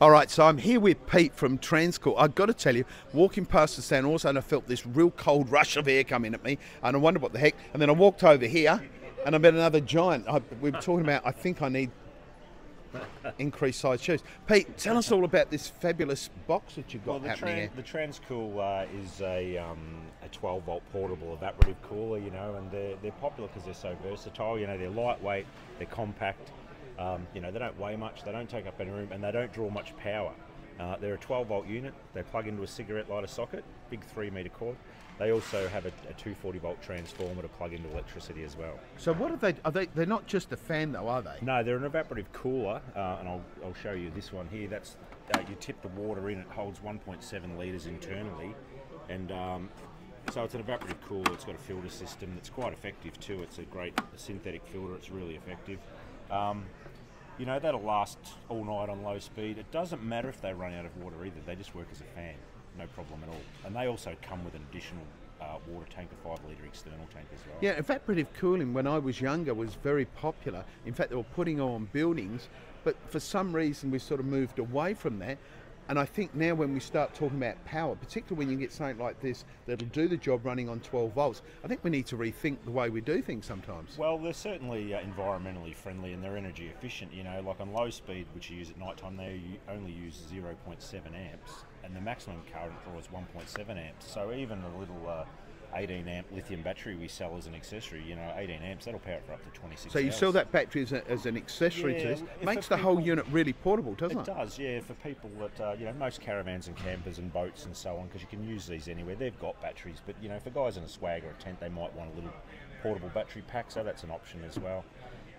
All right, so I'm here with Pete from Transcool. I've got to tell you, walking past the stand, all of a sudden I felt this real cold rush of air coming at me, and I wondered what the heck. And then I walked over here, and I met another giant. I, we were talking about, I think I need increased size shoes. Pete, tell us all about this fabulous box that you've got Well, the, happening tran- the Transcool uh, is a, um, a 12 volt portable evaporative cooler, you know, and they're, they're popular because they're so versatile. You know, they're lightweight, they're compact, um, you know, they don't weigh much, they don't take up any room, and they don't draw much power. Uh, they're a 12 volt unit, they plug into a cigarette lighter socket, big 3 metre cord. They also have a, a 240 volt transformer to plug into electricity as well. So what are they? Are they? They're not just a fan though, are they? No, they're an evaporative cooler, uh, and I'll, I'll show you this one here. That's uh, you tip the water in; it holds 1.7 litres internally, and um, so it's an evaporative cooler. It's got a filter system that's quite effective too. It's a great synthetic filter. It's really effective. Um, you know that'll last all night on low speed. It doesn't matter if they run out of water either. They just work as a fan, no problem at all. And they also come with an additional uh, water tank, a five litre external tank as well. Yeah, evaporative cooling when I was younger was very popular. In fact, they were putting on buildings, but for some reason we sort of moved away from that. And I think now when we start talking about power, particularly when you get something like this that'll do the job running on 12 volts, I think we need to rethink the way we do things sometimes. Well, they're certainly uh, environmentally friendly and they're energy efficient. You know, like on low speed, which you use at night time, they only use 0.7 amps, and the maximum current draw is 1.7 amps. So even a little uh, 18 amp lithium battery we sell as an accessory, you know, 18 amps, that'll power it for up to 26 So you hours. sell that battery as, a, as an accessory to this. Makes the the whole unit really portable, doesn't it? It does, yeah. For people that uh, you know, most caravans and campers and boats and so on, because you can use these anywhere. They've got batteries, but you know, for guys in a swag or a tent, they might want a little portable battery pack, so that's an option as well.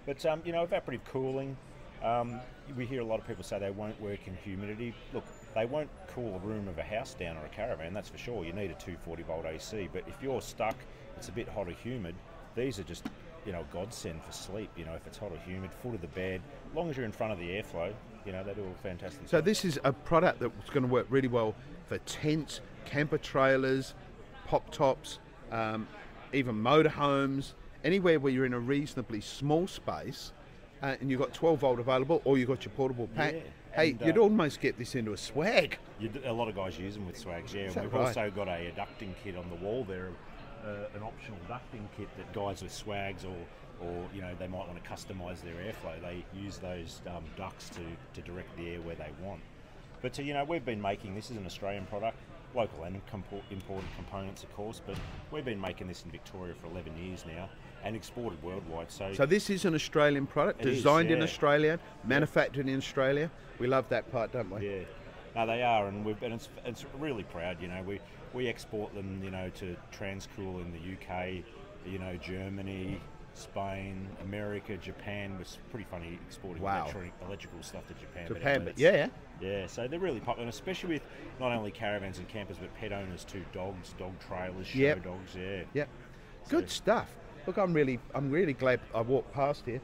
But um, you know, evaporative cooling. Um, we hear a lot of people say they won't work in humidity. Look, they won't cool a room of a house down or a caravan. That's for sure. You need a 240 volt AC. But if you're stuck, it's a bit hot or humid. These are just you know, godsend for sleep. You know, if it's hot or humid, foot of the bed, as long as you're in front of the airflow, you know, they do a fantastic. So this is a product that's going to work really well for tents, camper trailers, pop tops, um, even motorhomes, anywhere where you're in a reasonably small space, uh, and you've got 12 volt available, or you've got your portable pack. Yeah, hey, and, uh, you'd almost get this into a swag. A lot of guys use them with swags, yeah. Is And we've right? also got a, ducting kit on the wall there, uh, an optional ducting kit that guys with swags or, or you know, they might want to customise their airflow. They use those um, ducts to, to direct the air where they want. But uh, you know, we've been making this is an Australian product, local and imported components, of course. But we've been making this in Victoria for 11 years now and exported worldwide. So, So this is an Australian product, designed in yeah. Australia, manufactured in Australia. We love that part, don't we? Yeah, no, they are, and we've and it's, it's really proud. You know, we we export them, you know, to Transcool in the UK, you know, Germany, Spain, America, Japan. Was pretty funny exporting Wow. electronic, electrical stuff to Japan. Japan, but yeah. yeah. So they're really popular, and especially with not only caravans and campers, but pet owners too. Dogs, dog trailers, show Yep. dogs. Yeah. Yep. Good stuff. Look, I'm really, I'm really glad I walked past here.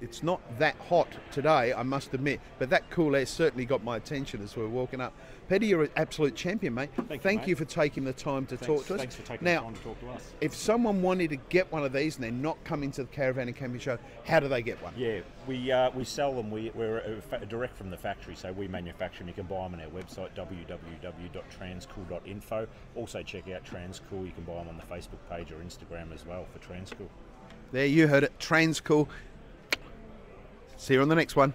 It's not that hot today, I must admit, but that cool air certainly got my attention as we were walking up. Petty, you're an absolute champion, mate. Thank you, mate. for taking the time to Thanks, talk to us. thanks for taking now, the time to talk to us. if someone wanted to get one of these and they're not coming to the Caravan and Camping Show, how do they get one? Yeah, we uh, we sell them. We, we're uh, direct from the factory, so we manufacture them. You can buy them on our website www.transcool.info. Also check out Transcool. You can buy them on the Facebook page or Instagram as well for Transcool. There you heard it, Transcool. See you on the next one.